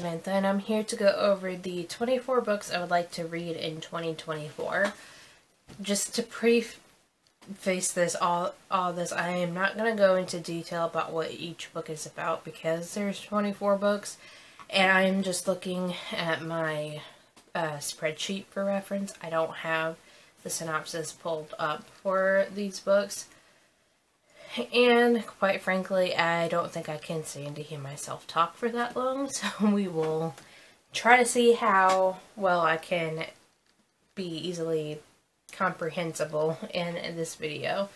Samantha and I'm here to go over the 24 books I would like to read in 2024. Just to preface this all all this, I am not going to go into detail about what each book is about because there's 24 books and I'm just looking at my uh, spreadsheet for reference. I don't have the synopsis pulled up for these books. And quite frankly, I don't think I can stand to hear myself talk for that long, so we will try to see how well I can be easily comprehensible in, in this video.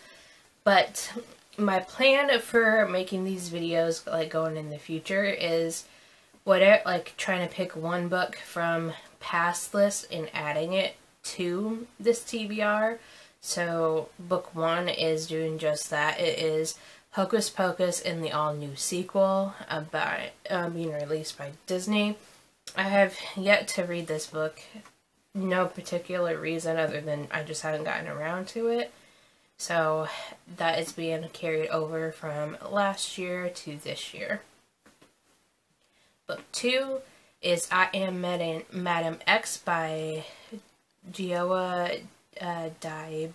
But my plan for making these videos like going in the future is whatever like trying to pick one book from past lists and adding it to this TBR so book one is doing just that. It is Hocus Pocus in the all-new sequel uh, by, uh, being released by Disney. I have yet to read this book. No particular reason other than I just haven't gotten around to it. So that is being carried over from last year to this year. Book two is I Am Madam, X by Gioia uh, Di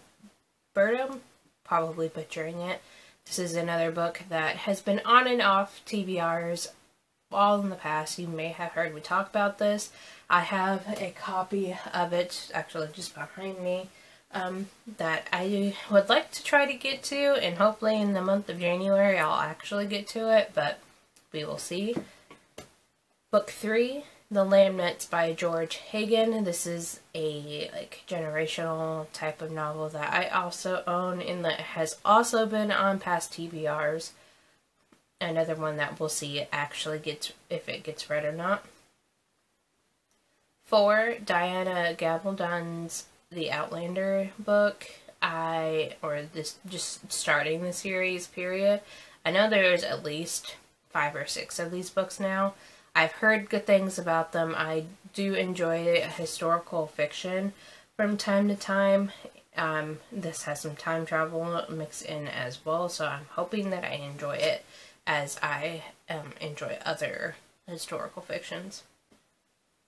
probably butchering it. This is another book that has been on and off TBRs all in the past. You may have heard me talk about this. I have a copy of it, actually just behind me, um, that I would like to try to get to, and hopefully in the month of January I'll actually get to it, but we will see. Book 3 the Laments by George Hagen. This is a like generational type of novel that I also own and that has also been on past TBRs. Another one that we'll see actually gets if it gets read or not. Four, Diana Gabaldon's The Outlander book. I or this just starting the series period. I know there's at least five or six of these books now. I've heard good things about them. I do enjoy historical fiction from time to time. Um, this has some time travel mixed in as well, so I'm hoping that I enjoy it as I um, enjoy other historical fictions.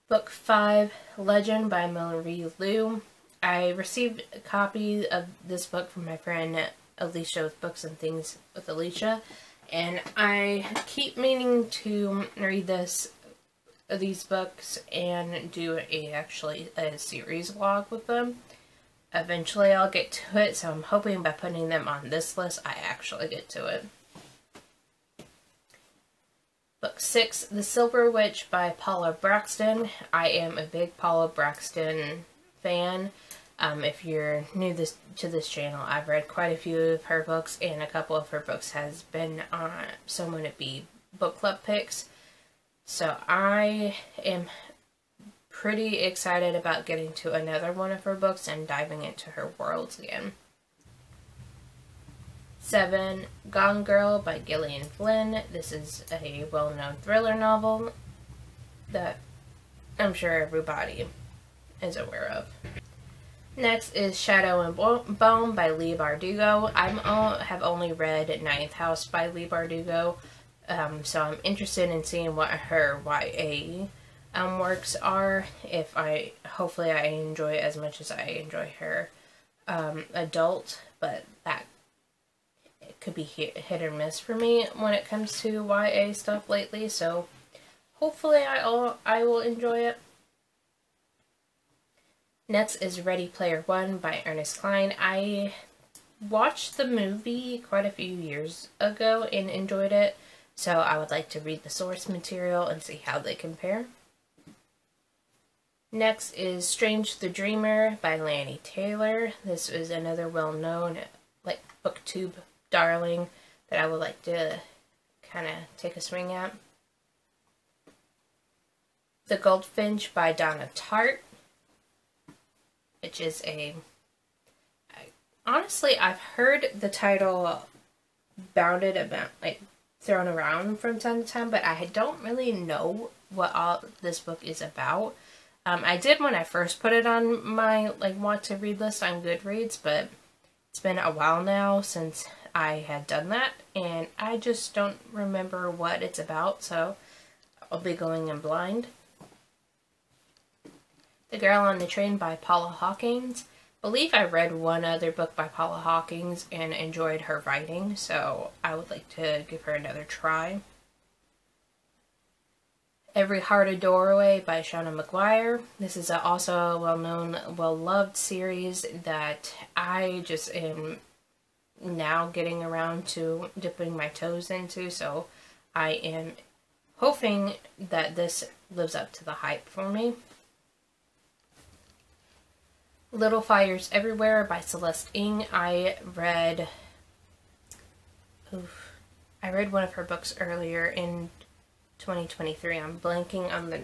Book 5, Legend by Marie Lu. I received a copy of this book from my friend Alisha with Books and Things with Alisha, and I keep meaning to read this these books and do a actually a series vlog with them. Eventually I'll get to it, so I'm hoping by putting them on this list I actually get to it. Book 6, The Silver Witch by Paula Brackston. I am a big Paula Brackston fan. Um, if you're new this, to this channel, I've read quite a few of her books, and a couple of her books has been on So Mote It Be book club picks. So I am pretty excited about getting to another one of her books and diving into her worlds again. 7. Gone Girl by Gillian Flynn. This is a well-known thriller novel that I'm sure everybody is aware of. Next is Shadow and Bone by Leigh Bardugo. I have only read Ninth House by Leigh Bardugo, um, so I'm interested in seeing what her YA um, works are. If I, hopefully I enjoy as much as I enjoy her um, adult, but that it could be hit, hit or miss for me when it comes to YA stuff lately, so hopefully I, I will enjoy it. Next is Ready Player One by Ernest Cline. I watched the movie quite a few years ago and enjoyed it, so I would like to read the source material and see how they compare. Next is Strange the Dreamer by Laini Taylor. This is another well-known like booktube darling that I would like to kind of take a swing at. The Goldfinch by Donna Tartt which is a. Honestly, I've heard the title bounded about, like, thrown around from time to time, but I don't really know what all this book is about. Um, I did when I first put it on my, like, want to read list on Goodreads, but it's been a while now since I had done that, and I just don't remember what it's about, so I'll Be Going in Blind. The Girl on the Train by Paula Hawkins. I believe I read one other book by Paula Hawkins and enjoyed her writing, so I would like to give her another try. Every Heart a Doorway by Seanan McGuire. This is also a well-known, well-loved series that I just am now getting around to dipping my toes into, so I am hoping that this lives up to the hype for me. Little Fires Everywhere by Celeste Ng. I read oof, I read one of her books earlier in 2023. I'm blanking on the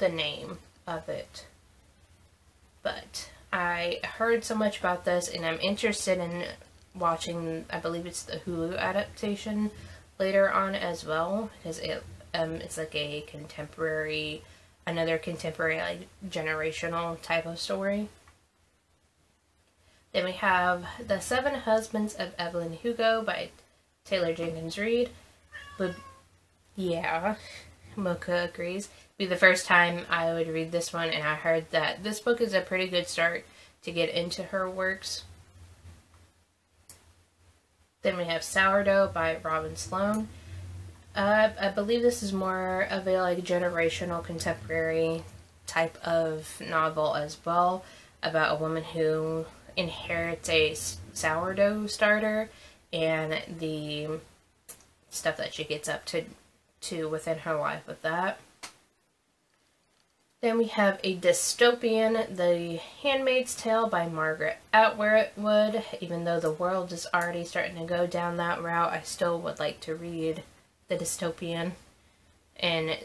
the name of it. But I heard so much about this and I'm interested in watching I believe it's the Hulu adaptation later on as well because it um it's like a contemporary another contemporary like generational type of story. Then we have The Seven Husbands of Evelyn Hugo by Taylor Jenkins Reid. But yeah, Mocha agrees. Be the first time I would read this one, and I heard that this book is a pretty good start to get into her works. Then we have Sourdough by Robin Sloan. Uh, I believe this is more of a like generational contemporary type of novel as well about a woman who inherits a sourdough starter and the stuff that she gets up to to within her life with that. Then we have a dystopian, The Handmaid's Tale by Margaret Atwood. Even though the world is already starting to go down that route, I still would like to read the dystopian and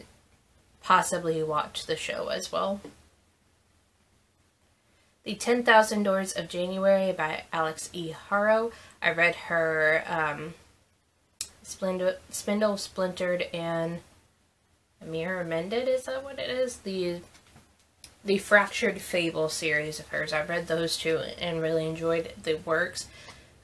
possibly watch the show as well. The 10,000 Doors of January by Alix E. Harrow. I read her um, Spindle, Splintered and Mirror Mended, is that what it is? The the Fractured Fable series of hers. I read those two and really enjoyed the works.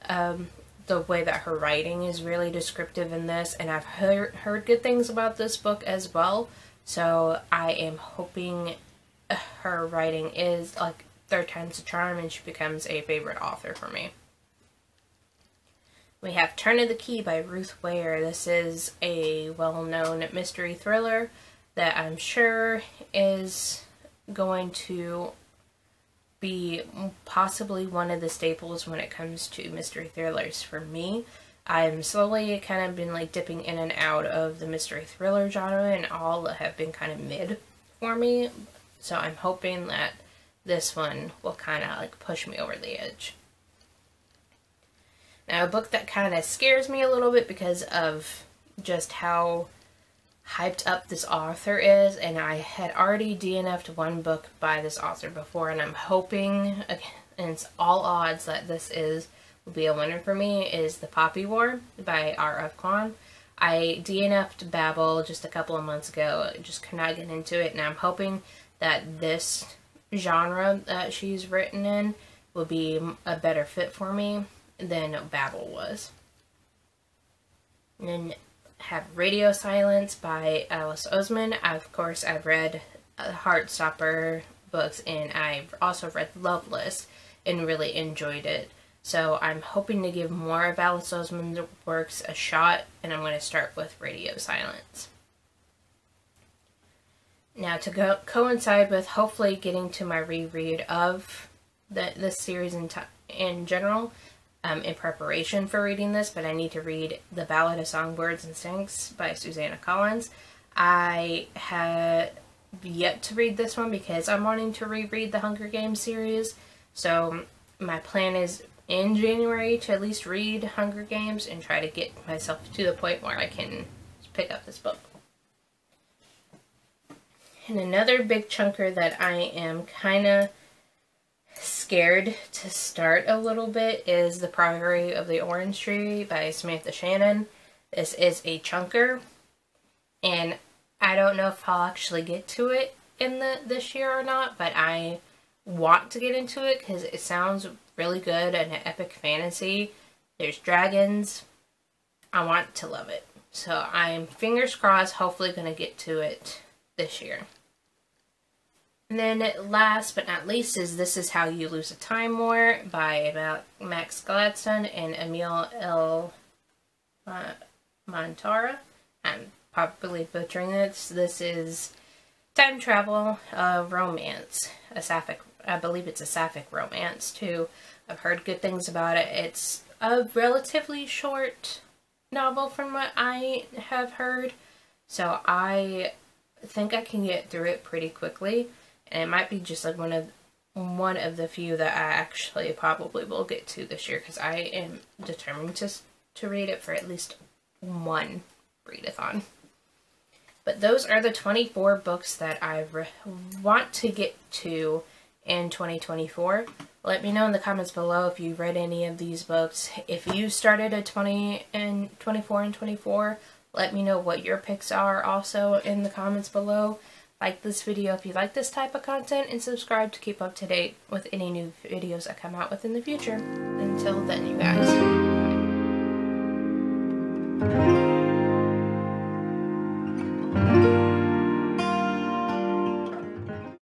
Um, the way that her writing is really descriptive in this, and I've heard, heard good things about this book as well. So I am hoping her writing is like third time's a charm and she becomes a favorite author for me. We have Turn of the Key by Ruth Ware. This is a well-known mystery thriller that I'm sure is going to be possibly one of the staples when it comes to mystery thrillers for me. I'm slowly kind of been like dipping in and out of the mystery thriller genre and all have been kind of mid for me. So I'm hoping that this one will kind of like push me over the edge. Now, a book that kind of scares me a little bit because of just how hyped up this author is, and I had already DNF'd one book by this author before, and I'm hoping, and it's all odds that this is will be a winner for me, is The Poppy War by R.F. Kuang. I DNF'd Babel just a couple of months ago, just could not get into it, and I'm hoping that this genre that she's written in will be a better fit for me than Babel was. And then have Radio Silence by Alice Oseman. Of course, I've read uh, Heartstopper books and I've also read Loveless and really enjoyed it. So I'm hoping to give more of Alice Oseman's works a shot and I'm going to start with Radio Silence. Now to go coincide with hopefully getting to my reread of the, this series in, in general, um, in preparation for reading this, but I need to read The Ballad of Songbirds and Snakes by Susanna Collins. I had yet to read this one because I'm wanting to reread the Hunger Games series. So my plan is in January to at least read Hunger Games and try to get myself to the point where I can pick up this book. And another big chunker that I am kind of scared to start a little bit is The Priory of the Orange Tree by Samantha Shannon. This is a chunker, and I don't know if I'll actually get to it in the this year or not, but I want to get into it because it sounds really good and an epic fantasy. There's dragons. I want to love it. So I'm fingers crossed, hopefully going to get to it this year. And then last but not least is This Is How You Lose a Time War by Max Gladstone and Emil L. Montara. I'm probably butchering this. This is time travel, uh, romance, a sapphic, I believe it's a sapphic romance too. I've heard good things about it. It's a relatively short novel from what I have heard. So I think I can get through it pretty quickly. And it might be just like one of one of the few that I actually probably will get to this year because I am determined to to read it for at least one readathon. But those are the 24 books that I want to get to in 2024. Let me know in the comments below if you've read any of these books. If you started at 20 and 24 and 24, let me know what your picks are also in the comments below. Like this video if you like this type of content and subscribe to keep up to date with any new videos I come out with in the future. Until then, you guys.